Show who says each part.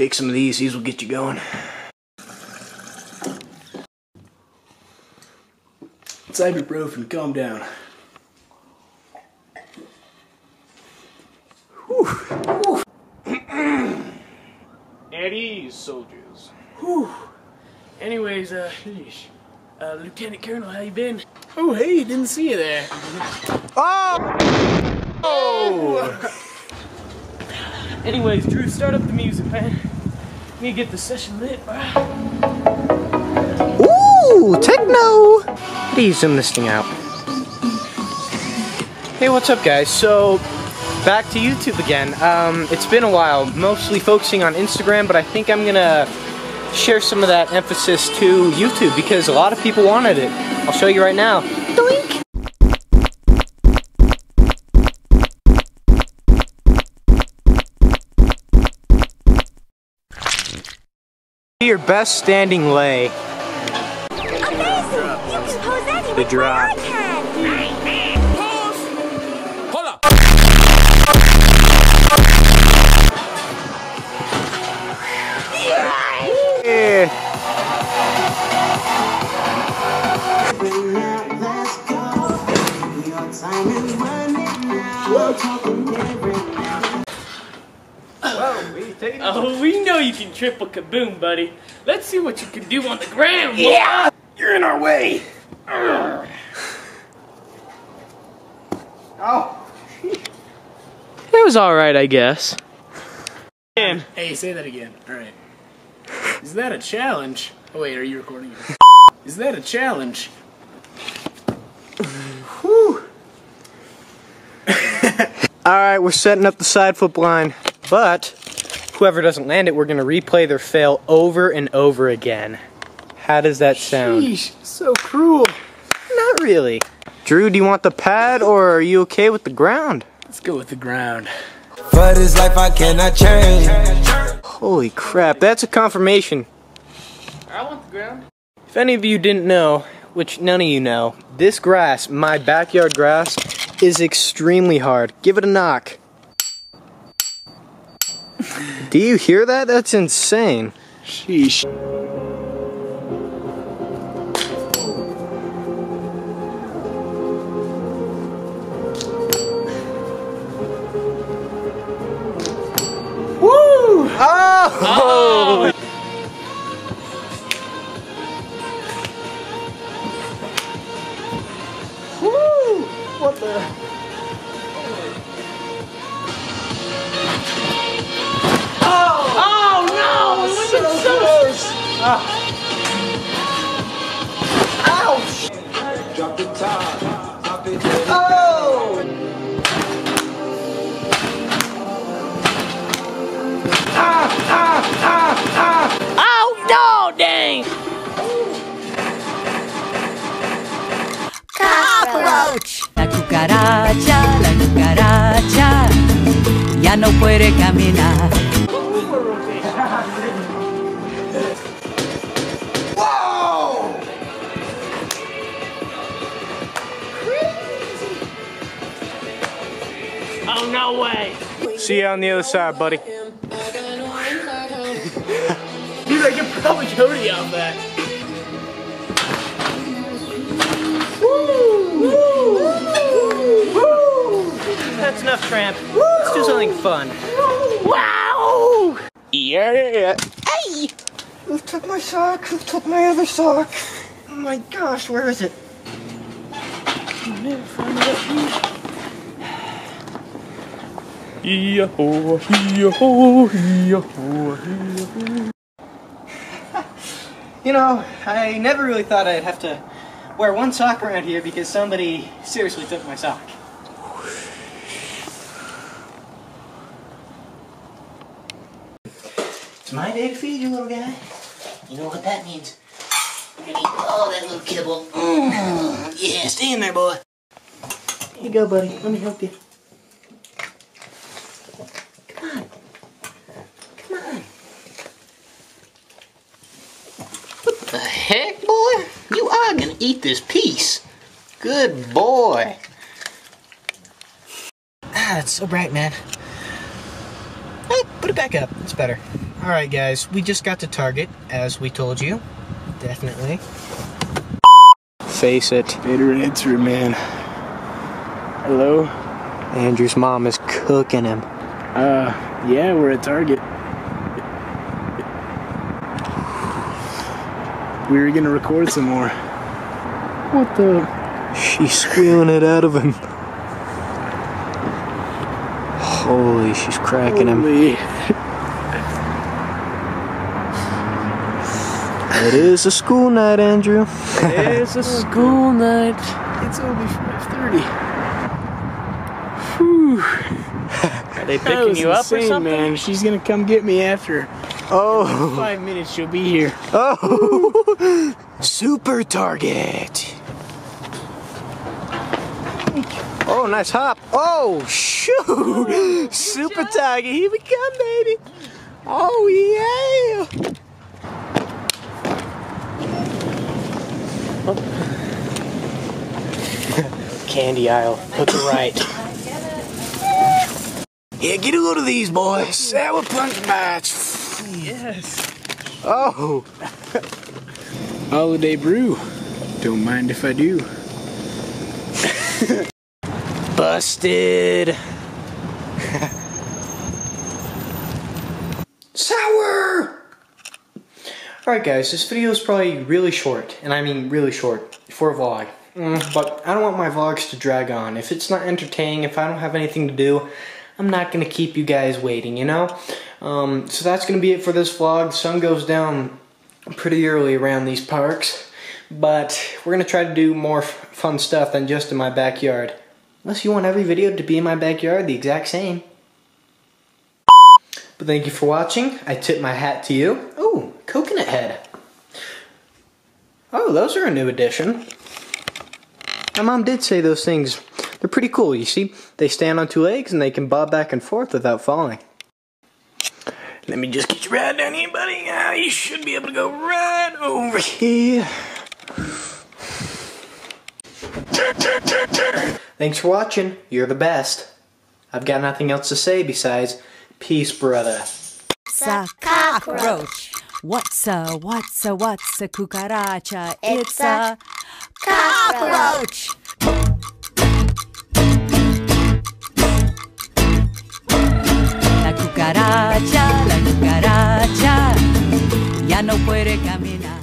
Speaker 1: Take some of these, these will get you going. It's ibuprofen, calm down. At ease, soldiers. Whew. Anyways, uh, uh, Lieutenant Colonel, how you been? Oh, hey, didn't see you there. Oh! Oh! Anyways, Drew, start up the music, man. We Need to get the session lit. Bro. Ooh, techno! How do you zoom this thing out? Hey, what's up, guys? So, back to YouTube again. Um, it's been a while, mostly focusing on Instagram, but I think I'm gonna share some of that emphasis to YouTube because a lot of people wanted it. I'll show you right now. Doink! Your best standing lay.
Speaker 2: Amazing! You can pose any
Speaker 1: The
Speaker 2: which
Speaker 1: drop.
Speaker 2: way I
Speaker 3: Oh, we know you can triple kaboom, buddy. Let's see what you can do on the ground. Yeah!
Speaker 1: You're in our way. Oh.
Speaker 3: It was alright, I guess.
Speaker 1: Hey, say that again. All right. Is that a challenge? Oh wait, are you recording? Is that a challenge? Whew. All right, we're setting up the side flip line, but whoever doesn't land it, we're gonna replay their fail over and over again. How does that sound? Sheesh, so cruel. Not really. Drew, do you want the pad or are you okay with the ground? Let's go with the ground.
Speaker 4: For this life I cannot change.
Speaker 1: Holy crap, that's a confirmation.
Speaker 3: I want the ground.
Speaker 1: If any of you didn't know, which none of you know, this grass, my backyard grass, is extremely hard. Give it a knock. Do you hear that? That's insane. Sheesh. What the?
Speaker 3: Oh no! It
Speaker 1: So
Speaker 3: wasn't so
Speaker 1: close! Ah.
Speaker 5: Cucaracha, la cucaracha, ya no puede caminar.
Speaker 3: Oh no way!
Speaker 1: See you on the other side, buddy.
Speaker 3: Dude, I could probably Cody off that.
Speaker 1: Something fun. Wow! Yeah! Hey! Who took my sock? Who took my other sock? Oh my gosh, where is it? I'll never find it.
Speaker 3: Yee-ho, yee-ho, yee-ho, yee-ho.
Speaker 1: You know, I never really thought I'd have to wear one sock around here because somebody seriously took my sock. It's my day to feed you, little guy. You know what that means. You're gonna eat all that little kibble. Mm, yeah, stay in there, boy. Here you go, buddy. Let me help you. Come on. Come on. What the heck, boy? You are gonna eat this piece. Good boy. Ah, it's so bright, man. Put it back up. It's better. All right, guys. We just got to Target, as we told you. Definitely. Face it.
Speaker 6: Better answer, man. Hello?
Speaker 1: Andrew's mom is cooking him.
Speaker 6: Uh, yeah, we're at Target. We were gonna record some more. What the?
Speaker 1: She's squealing it out of him. Holy, she's cracking him. It is a school night, Andrew.
Speaker 6: It's a school night. It's only 5.30. Whew.
Speaker 3: Are they
Speaker 6: That
Speaker 3: picking
Speaker 6: was
Speaker 3: you up
Speaker 6: insane,
Speaker 3: or something?
Speaker 6: man. She's gonna come get me after
Speaker 1: Oh,
Speaker 6: five minutes. She'll be here.
Speaker 1: oh, super target. Oh, nice hop. Oh, shoot. Super target. Here we come, baby. Oh, yeah. Candy aisle. Hook it right. Yeah, get a load of these, boys. Sour punch bites.
Speaker 6: Yes.
Speaker 1: Oh.
Speaker 6: Holiday brew. Don't mind if I do.
Speaker 1: Busted. Sour. All right, guys. This video is probably really short, and I mean really short for a vlog. Mm, but I don't want my vlogs to drag on. If it's not entertaining, if I don't have anything to do, I'm not gonna keep you guys waiting. You know. Um, so that's gonna be it for this vlog. sun goes down pretty early around these parks, but we're gonna try to do more f- fun stuff than just in my backyard. Unless you want every video to be in my backyard the exact same. But thank you for watching. I tip my hat to you. Oh, coconut head. Oh, those are a new addition. My mom did say those things. They're pretty cool, you see? They stand on two legs and they can bob back and forth without falling. Let me just get you right down here, buddy. Ah, you should be able to go right over here. Thanks for watching. You're the best. I've got nothing else to say besides peace, brother.
Speaker 5: It's a cockroach. What's a, what's a, what's a cucaracha? It's a cockroach. La cucaracha, la cucaracha, ya no puede caminar.